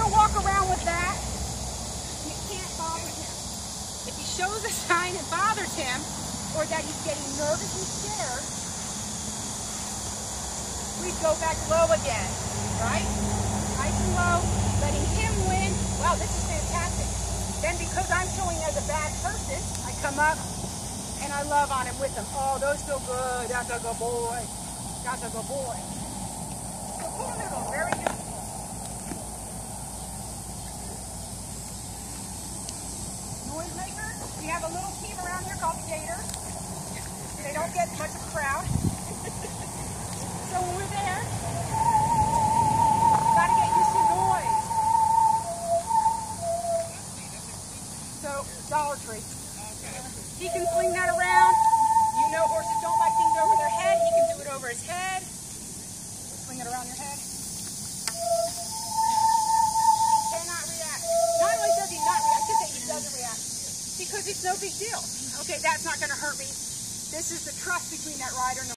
to walk around with that. Can't bother him. If he shows a sign and bothers him, or that he's getting nervous and scared, we go back low again, right? Nice and low, letting him win. Wow, this is fantastic. Then because I'm showing as a bad person, I come up and I love on him with them. Oh, those feel good. That's a good boy. That's a good boy. So very We have a little team around here called the Gators. They don't get much of a crowd. so when we're there, gotta get used to noise. So, Dollar Tree. He can fling that around. You know horses don't like things over their head. He can do it over his head. Fling it around your head. It's no big deal. Okay, that's not going to hurt me. This is the trust between that rider and the